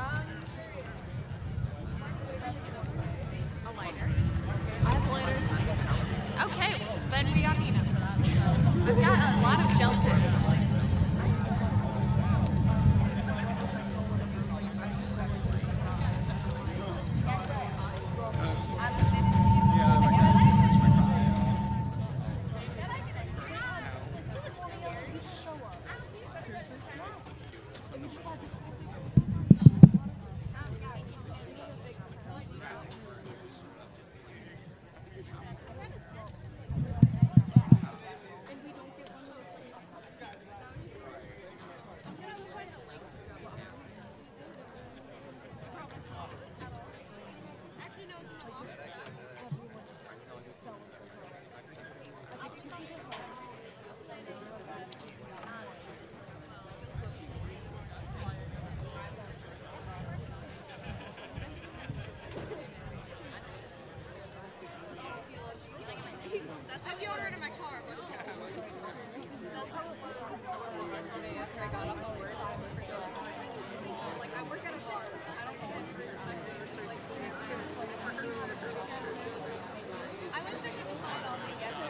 好，That's how I feel my car. That's how it was uh, yesterday after I got off of work. I went for Like, I work at a bar. I don't think anybody expected to, like, I went fishing with mine all day yesterday.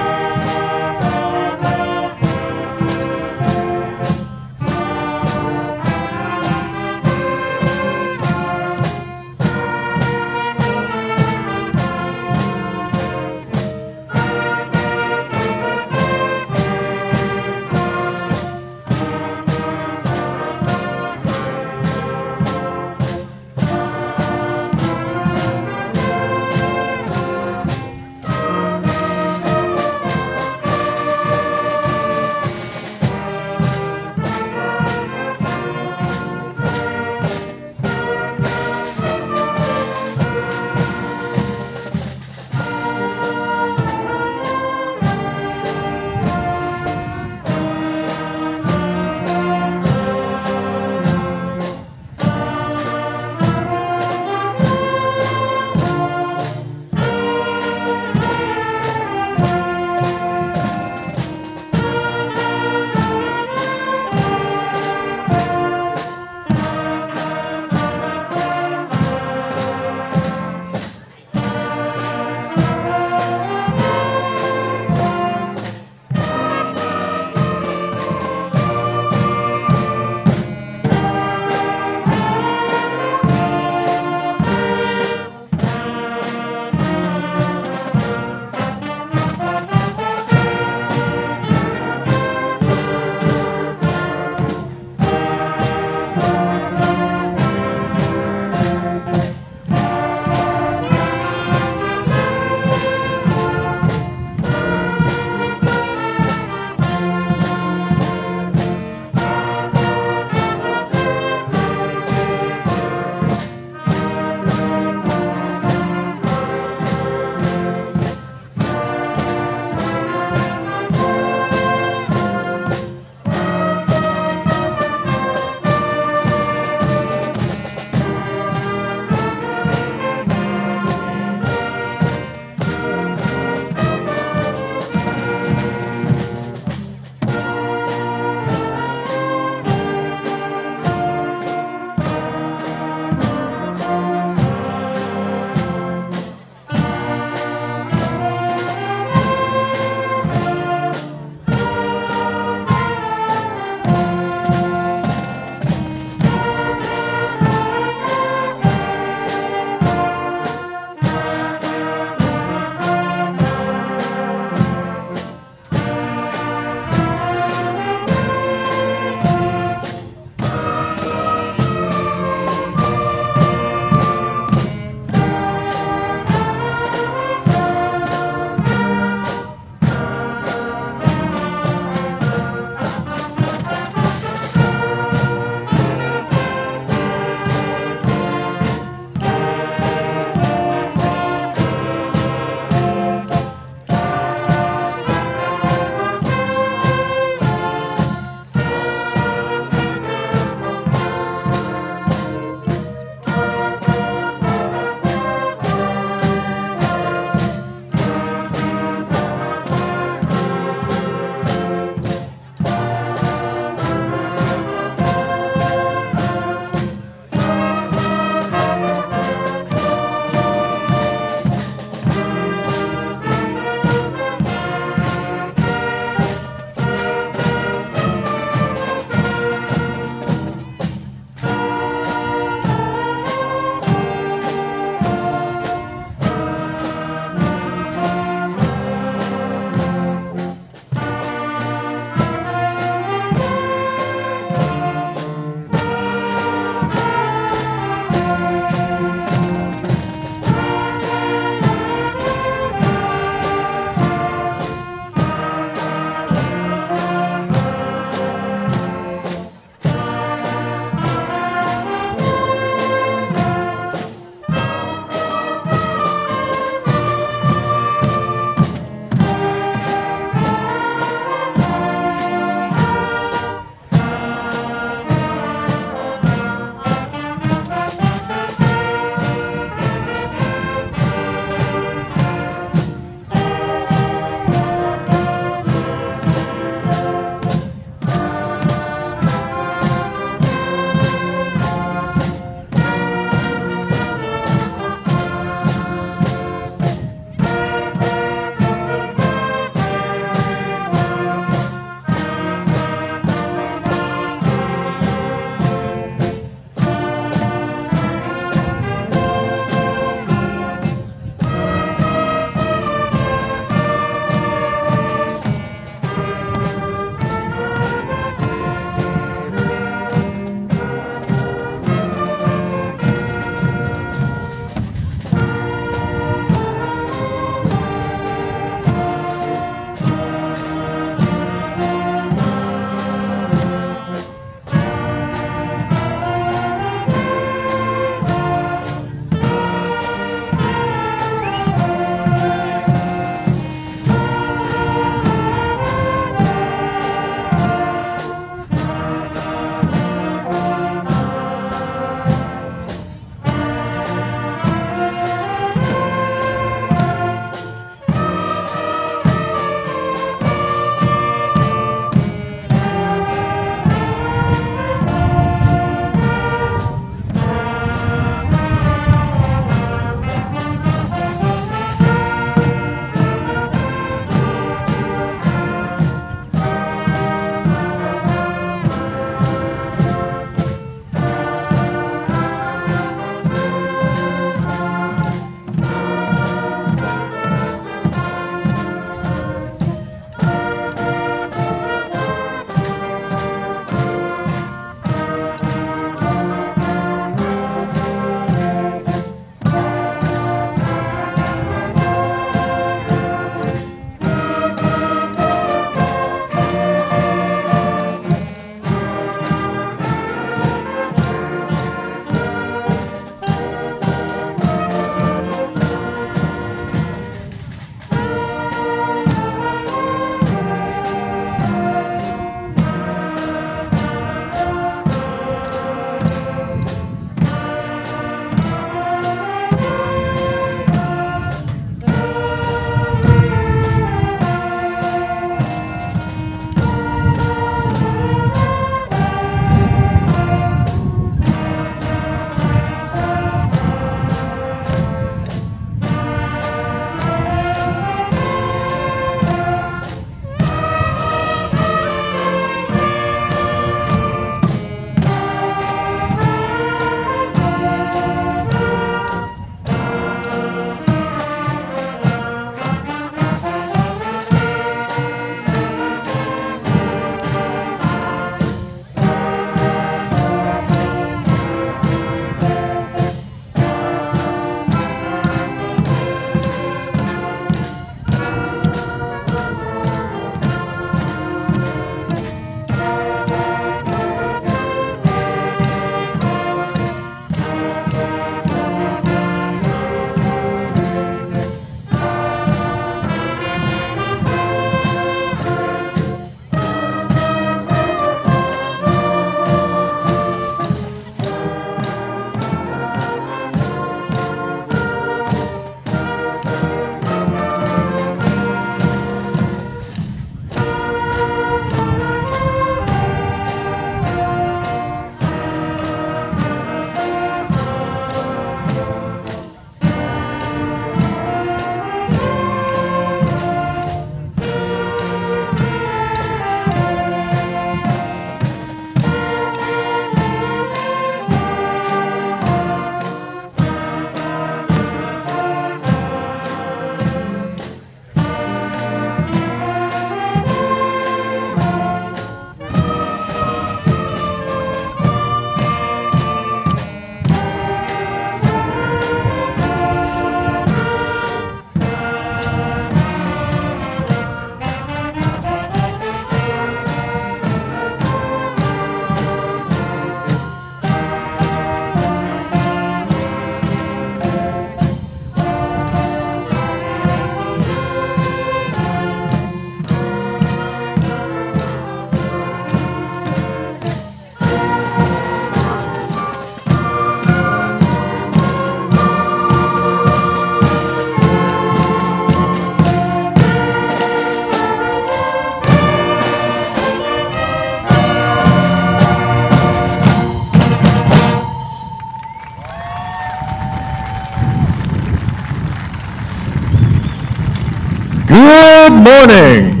morning.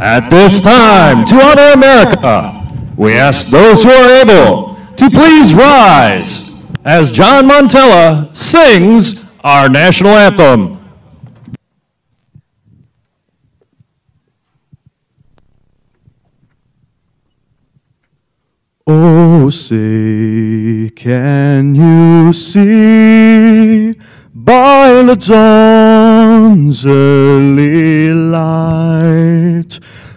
At this time, to honor America, we ask those who are able to please rise as John Montella sings our national anthem. Oh, say, can you see by the dawn's early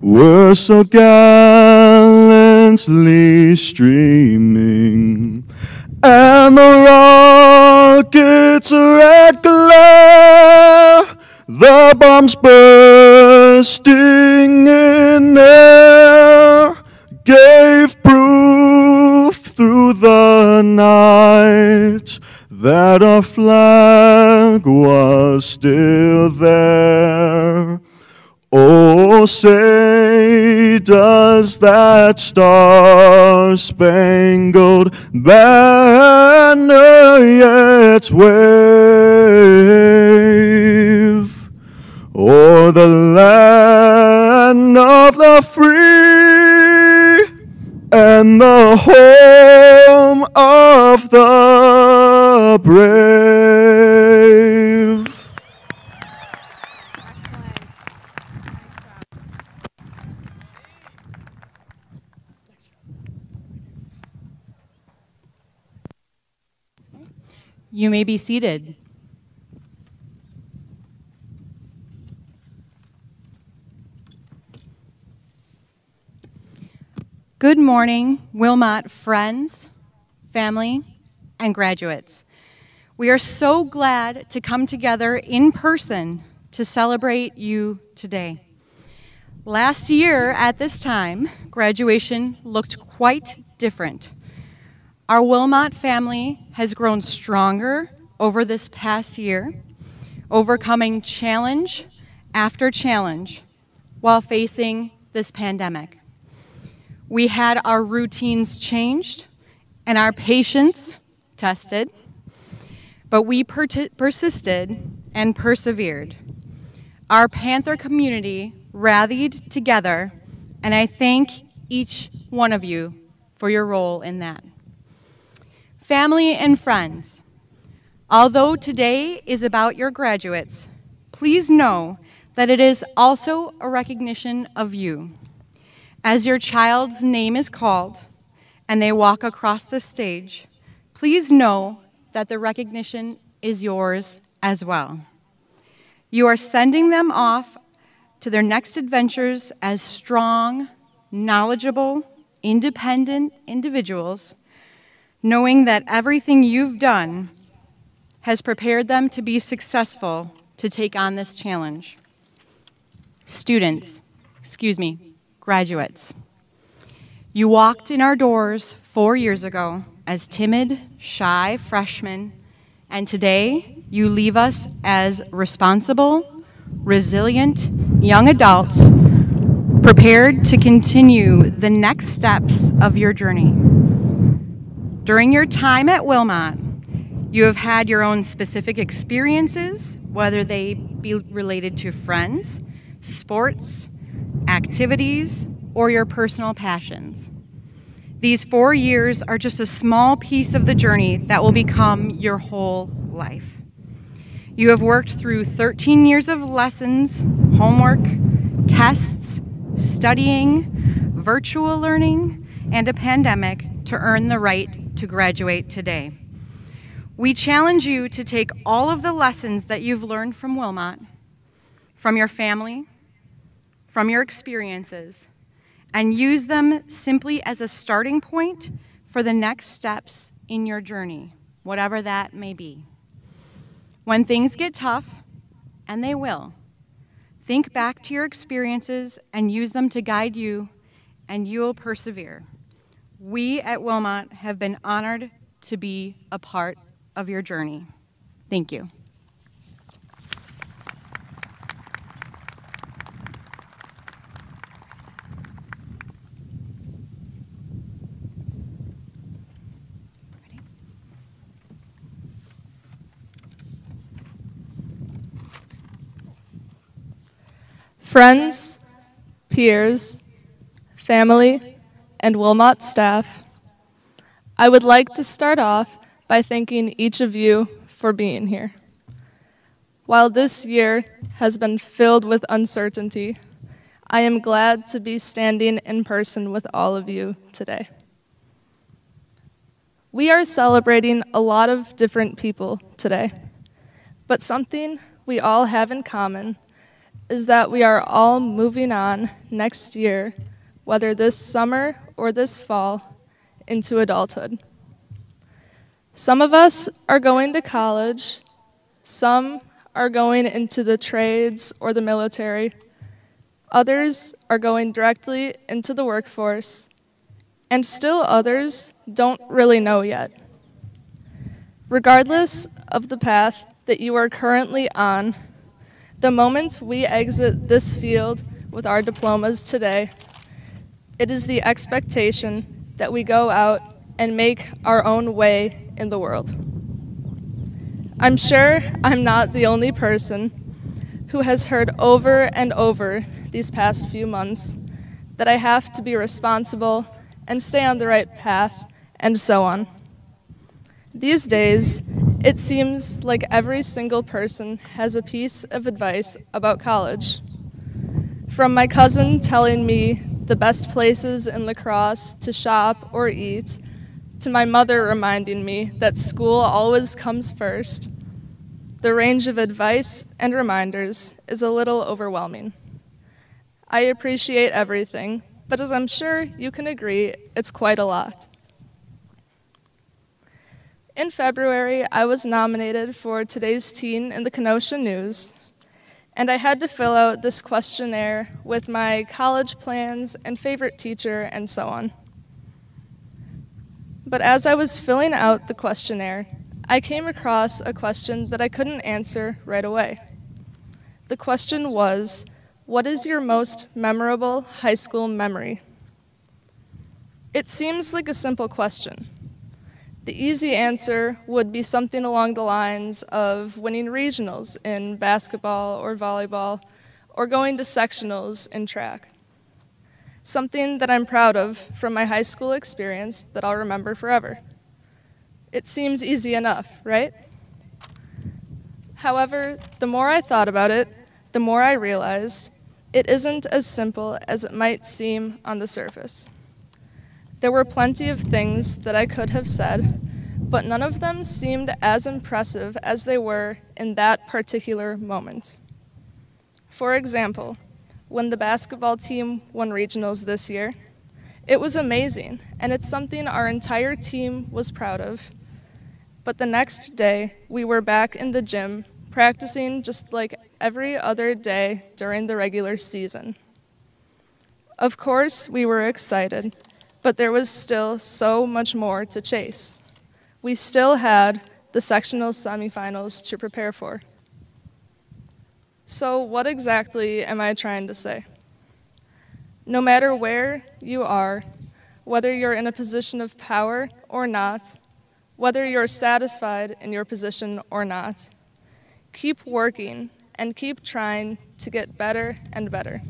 were so gallantly streaming and the rocket's red glare the bombs bursting in air gave proof through the night that our flag was still there. Oh, say, does that star spangled banner yet wave? o'er the land of the free and the home of the brave. You may be seated. Good morning, Wilmot friends, family, and graduates. We are so glad to come together in person to celebrate you today. Last year at this time, graduation looked quite different. Our Wilmot family has grown stronger over this past year, overcoming challenge after challenge while facing this pandemic. We had our routines changed and our patience tested, but we per persisted and persevered. Our Panther community rallied together, and I thank each one of you for your role in that. Family and friends, although today is about your graduates, please know that it is also a recognition of you. As your child's name is called and they walk across the stage, please know that the recognition is yours as well. You are sending them off to their next adventures as strong, knowledgeable, independent individuals, knowing that everything you've done has prepared them to be successful to take on this challenge. Students, excuse me, graduates. You walked in our doors four years ago as timid, shy freshmen, and today you leave us as responsible, resilient young adults prepared to continue the next steps of your journey. During your time at Wilmot, you have had your own specific experiences, whether they be related to friends, sports, activities, or your personal passions. These four years are just a small piece of the journey that will become your whole life. You have worked through 13 years of lessons, homework, tests, studying, virtual learning, and a pandemic to earn the right to graduate today. We challenge you to take all of the lessons that you've learned from Wilmot, from your family, from your experiences and use them simply as a starting point for the next steps in your journey, whatever that may be. When things get tough, and they will, Think back to your experiences and use them to guide you, and you'll persevere. We at Wilmot have been honored to be a part of your journey. Thank you. Friends, peers, family, and Wilmot staff, I would like to start off by thanking each of you for being here. While this year has been filled with uncertainty, I am glad to be standing in person with all of you today. We are celebrating a lot of different people today, but something we all have in common is that we are all moving on next year, whether this summer or this fall, into adulthood. Some of us are going to college, some are going into the trades or the military, others are going directly into the workforce, and still others don't really know yet. Regardless of the path that you are currently on, the moment we exit this field with our diplomas today, it is the expectation that we go out and make our own way in the world. I'm sure I'm not the only person who has heard over and over these past few months that I have to be responsible and stay on the right path and so on. These days, it seems like every single person has a piece of advice about college. From my cousin telling me the best places in La Crosse to shop or eat, to my mother reminding me that school always comes first, the range of advice and reminders is a little overwhelming. I appreciate everything, but as I'm sure you can agree, it's quite a lot. In February, I was nominated for today's teen in the Kenosha News, and I had to fill out this questionnaire with my college plans and favorite teacher and so on. But as I was filling out the questionnaire, I came across a question that I couldn't answer right away. The question was, What is your most memorable high school memory? It seems like a simple question the easy answer would be something along the lines of winning regionals in basketball or volleyball, or going to sectionals in track. Something that I'm proud of from my high school experience that I'll remember forever. It seems easy enough, right? However, the more I thought about it, the more I realized it isn't as simple as it might seem on the surface. There were plenty of things that I could have said, but none of them seemed as impressive as they were in that particular moment. For example, when the basketball team won regionals this year, it was amazing, and it's something our entire team was proud of. But the next day, we were back in the gym, practicing just like every other day during the regular season. Of course, we were excited but there was still so much more to chase. We still had the sectional semifinals to prepare for. So, what exactly am I trying to say? No matter where you are, whether you're in a position of power or not, whether you're satisfied in your position or not, keep working and keep trying to get better and better.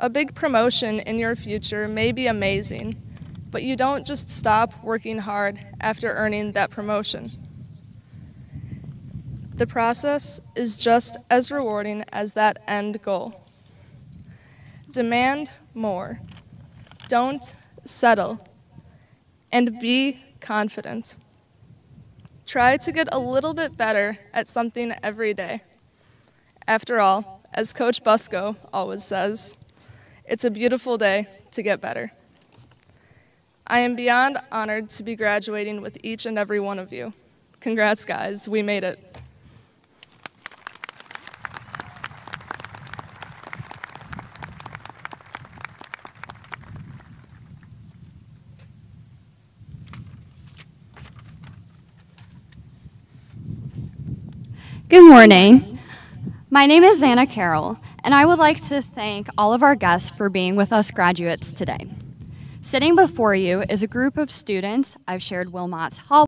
A big promotion in your future may be amazing, but you don't just stop working hard after earning that promotion. The process is just as rewarding as that end goal. Demand more. Don't settle. And be confident. Try to get a little bit better at something every day. After all, as Coach Busco always says, it's a beautiful day to get better. I am beyond honored to be graduating with each and every one of you. Congrats, guys, we made it. Good morning. My name is Anna Carroll, and I would like to thank all of our guests for being with us graduates today. Sitting before you is a group of students I've shared Wilmot's hall